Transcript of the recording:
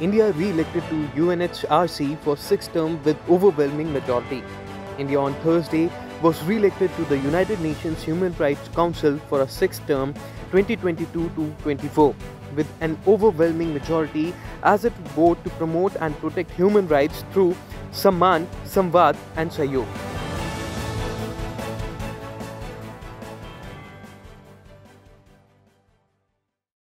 India re-elected to UNHRC for sixth term with overwhelming majority. India on Thursday was re-elected to the United Nations Human Rights Council for a sixth term 2022-24 with an overwhelming majority as it vowed to promote and protect human rights through Samman, Samvad and Sahyog.